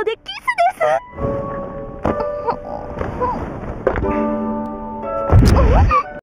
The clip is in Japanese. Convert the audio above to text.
のでキスです。